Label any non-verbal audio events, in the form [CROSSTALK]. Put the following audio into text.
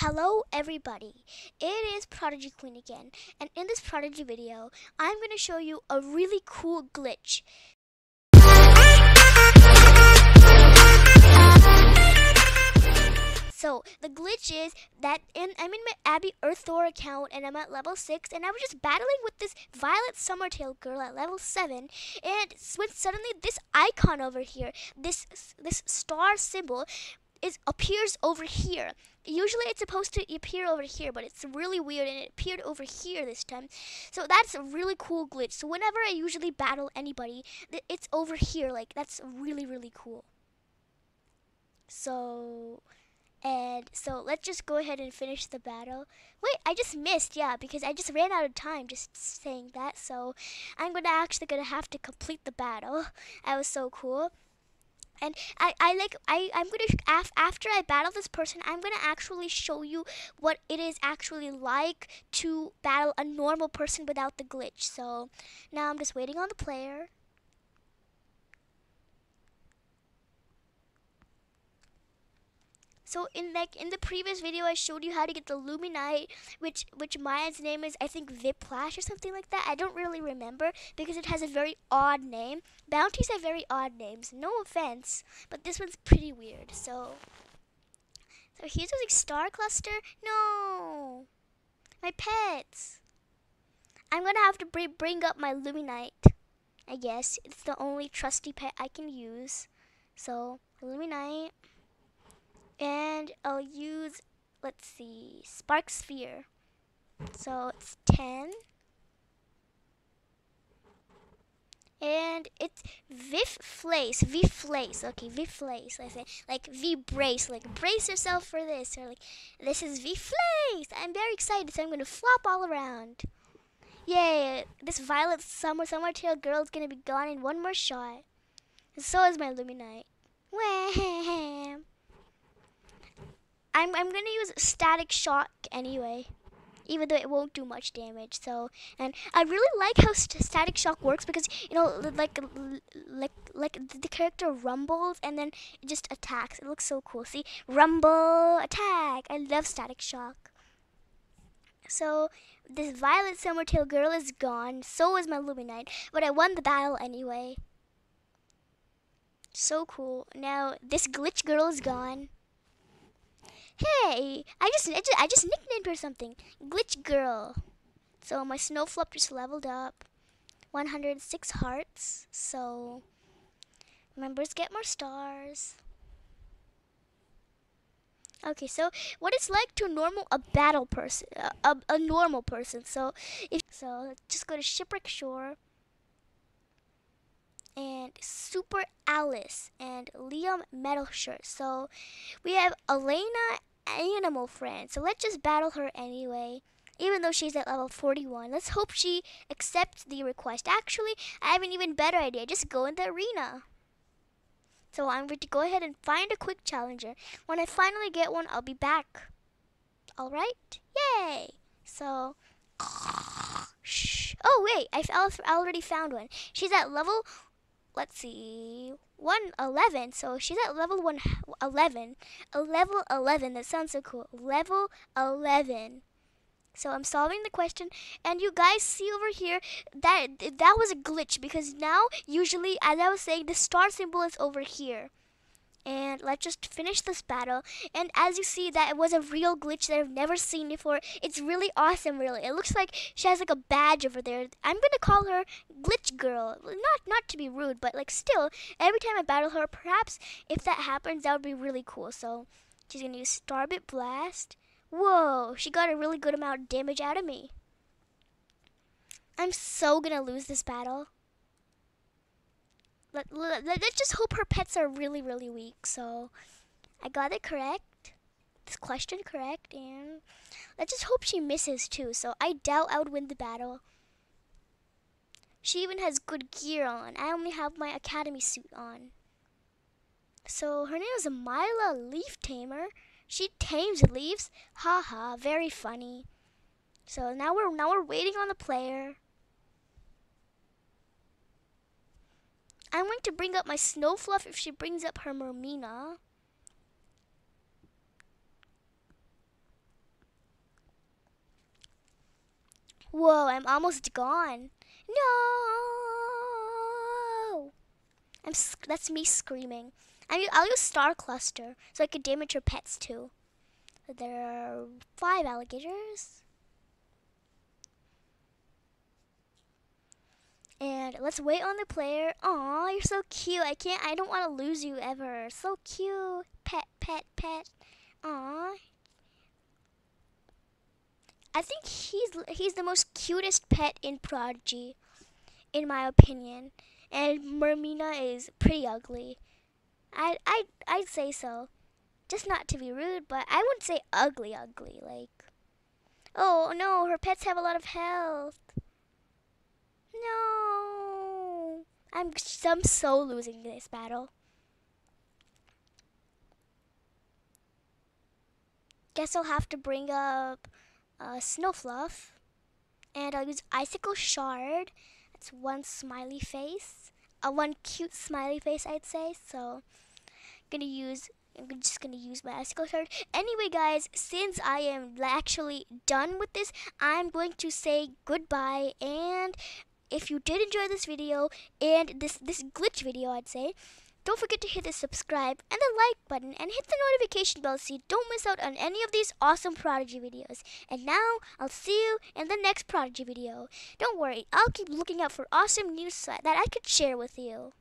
Hello everybody, it is Prodigy Queen again, and in this Prodigy video, I'm going to show you a really cool glitch. So, the glitch is that in, I'm in my Abby Earth account and I'm at level 6 and I was just battling with this Violet Summertail girl at level 7 and when suddenly this icon over here, this this star symbol is appears over here. Usually it's supposed to appear over here, but it's really weird and it appeared over here this time. So that's a really cool glitch. So whenever I usually battle anybody, it's over here. Like that's really really cool. So and so let's just go ahead and finish the battle. Wait, I just missed, yeah, because I just ran out of time just saying that. So I'm gonna actually gonna have to complete the battle. That was so cool and I, I like I I'm gonna af- after I battle this person I'm gonna actually show you what it is actually like to battle a normal person without the glitch. So now I'm just waiting on the player So in like in the previous video, I showed you how to get the Luminite, which which Maya's name is I think Viplash or something like that. I don't really remember because it has a very odd name. Bounties have very odd names. No offense, but this one's pretty weird. So so he's using Star Cluster. No, my pets. I'm gonna have to bring up my Luminite. I guess it's the only trusty pet I can use. So Luminite. And I'll use, let's see, Spark Sphere. So it's 10. And it's Vif Flace, V Flace, okay, V Flace, I say, like V Brace, like brace yourself for this, or like, this is V Flace, I'm very excited, so I'm gonna flop all around. Yay, this Violet Summer Summertail girl is gonna be gone in one more shot. And so is my Luminite. Wham! I'm, I'm gonna use static shock anyway even though it won't do much damage so and I really like how st static shock works because you know like like like the character rumbles and then it just attacks. It looks so cool. See? Rumble attack! I love static shock. So this violet summertail girl is gone. So is my luminite but I won the battle anyway. So cool. Now this glitch girl is gone Hey, I just, I just, I just nicknamed her something. Glitch Girl. So my Snowflop just leveled up. 106 hearts. So members get more stars. Okay, so what it's like to normal a battle person, a, a, a normal person. So if so, just go to Shipwreck Shore and Super Alice and Liam Metalshirt. So we have Elena Animal Friend. So let's just battle her anyway. Even though she's at level 41. Let's hope she accepts the request. Actually, I have an even better idea. Just go in the arena. So I'm going to go ahead and find a quick challenger. When I finally get one, I'll be back. Alright? Yay! So, [COUGHS] shh. Oh, wait, I already found one. She's at level let's see, 111. So she's at level 111. A level 11. That sounds so cool. Level 11. So I'm solving the question, and you guys see over here that that was a glitch because now usually, as I was saying, the star symbol is over here and let's just finish this battle. And as you see that it was a real glitch that I've never seen before. It's really awesome really. It looks like she has like a badge over there. I'm gonna call her glitch girl. Not not to be rude but like still every time I battle her perhaps if that happens that would be really cool. So she's gonna use starbit blast. Whoa she got a really good amount of damage out of me. I'm so gonna lose this battle let, let, let's just hope her pets are really, really weak. So I got it correct. This question correct. And let's just hope she misses too. So I doubt I would win the battle. She even has good gear on. I only have my academy suit on. So her name is Mila Leaf Tamer. She tames leaves. Haha, very funny. So now we're now we're waiting on the player. I'm going to bring up my Snowfluff if she brings up her Mermina. Whoa, I'm almost gone. No! I'm that's me screaming. I will use Star Cluster so I can damage her pets too. There are five alligators. And let's wait on the player. Aw, you're so cute. I can't, I don't want to lose you ever. So cute. Pet, pet, pet. Aw. I think he's he's the most cutest pet in Prodigy, in my opinion. And Mermina is pretty ugly. I I I'd say so. Just not to be rude, but I wouldn't say ugly ugly like. Oh no, her pets have a lot of health. No. I'm I'm so losing this battle. Guess I'll have to bring up uh, Snowfluff. And I'll use Icicle Shard. That's one smiley face. Uh, one cute smiley face, I'd say. So, gonna use I'm just gonna use my icicle shard. Anyway, guys, since I am actually done with this, I'm going to say goodbye. And if you did enjoy this video and this this glitch video, I'd say, don't forget to hit the subscribe and the like button and hit the notification bell so you don't miss out on any of these awesome Prodigy videos. And now, I'll see you in the next Prodigy video. Don't worry, I'll keep looking out for awesome news that I could share with you.